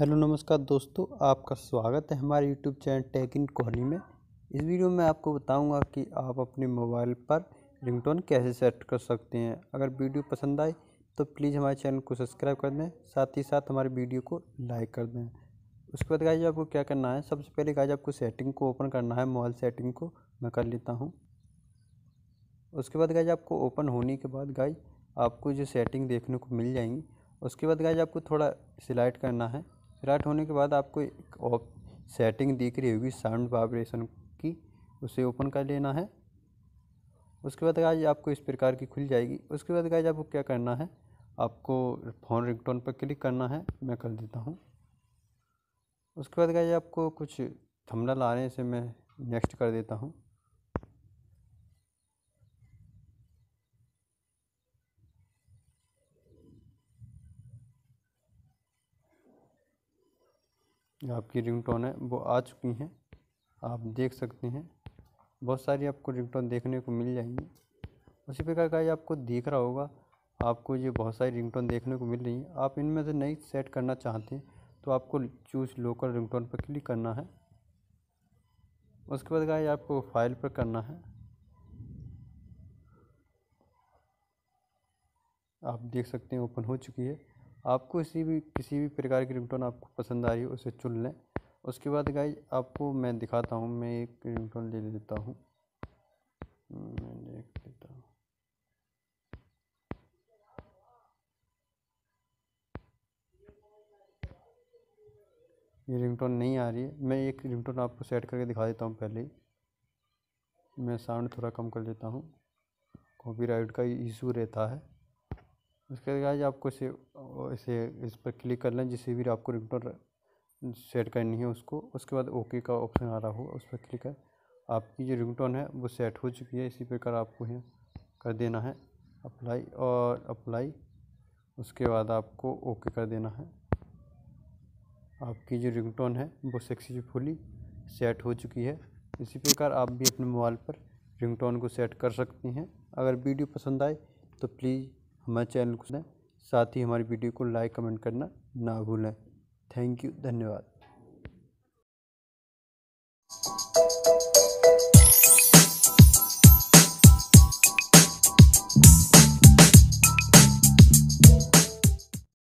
Hello नमस्कार दोस्तों, आपका स्वागत है हमारे YouTube channel tech in Kohli में। इस वीडियो में आपको बताऊँगा कि आप अपने मोबाइल पर रिंगटोन कैसे सेट कर सकते हैं। अगर वीडियो पसंद आए तो प्लीज़ हमारे चैनल को सब्सक्राइब कर दें, साथ ही साथ हमारे वीडियो को लाइक कर दें। उसके बाद गाइज़ आपको क्या करना है, सबसे पहले गाइज़ आपको सेटिंग को ओपन करना है, मोबाइल सेटिंग को मैं कर लेता हूँ। उसके बाद गाइज़ आपको ओपन होने के बाद गाइज़ आपको जो सेटिंग देखने को मिल जाएँगी, उसके बाद गाइज़ आपको थोड़ा सिलाइट करना है। सिलेक्ट होने के बाद आपको एक सेटिंग दिख रही होगी साउंड वाइब्रेशन की, उसे ओपन कर लेना है। उसके बाद गाइज़ आपको इस प्रकार की खुल जाएगी। उसके बाद गाइज़ आपको क्या करना है, आपको फ़ोन रिंगटोन पर क्लिक करना है। मैं कर देता हूँ। उसके बाद गाइज़ आपको कुछ थंबनेल हैं, इसे मैं नेक्स्ट कर देता हूँ। आपकी रिंगटोन है, वो आ चुकी हैं। आप देख सकते हैं। बहुत सारी आपको रिंगटोन देखने को मिल जाएँगी। उसी प्रकार का ये आपको दिख रहा होगा। आपको ये बहुत सारी रिंगटोन देखने को मिल रही हैं। आप इनमें से नई सेट करना चाहते हैं तो आपको चूज़ लोकल रिंगटोन पर क्लिक करना है। उसके बाद गाय आपको फ़ाइल पर करना है। आप देख सकते हैं ओपन हो चुकी है। आपको किसी भी किसी भी प्रकार की रिंगटोन आपको पसंद आ रही है, उसे चुन लें। उसके बाद गाइज़ आपको मैं दिखाता हूँ, मैं एक रिंगटोन ले लेता हूँ। मैं देख लेता हूँ। ये रिंगटोन नहीं आ रही है। मैं एक रिंगटोन आपको सेट करके दिखा देता हूँ पहले ही। मैं साउंड थोड़ा कम कर लेता हूँ। कॉपीराइट का इशू रहता है। उसके बाद आपको इसे इसे इस पर क्लिक कर लें जिसे भी आपको रिंगटोन सेट करनी है उसको। उसके बाद ओके का ऑप्शन आ रहा हो उस पर क्लिक कर। आपकी जो रिंगटोन है वो सेट हो चुकी है, इसी प्रकार आपको यहाँ कर देना है, अप्लाई और अप्लाई। उसके बाद आपको ओके कर देना है। आपकी जो रिंगटोन है वो सक्सेसफुली सेट हो चुकी है। इसी प्रकार आप भी अपने मोबाइल पर रिंगटोन को सेट कर सकती हैं। अगर वीडियो पसंद आए तो प्लीज़ हमारे चैनल को साथ ही हमारी वीडियो को लाइक, कमेंट करना ना भूलें। थैंक यू, धन्यवाद।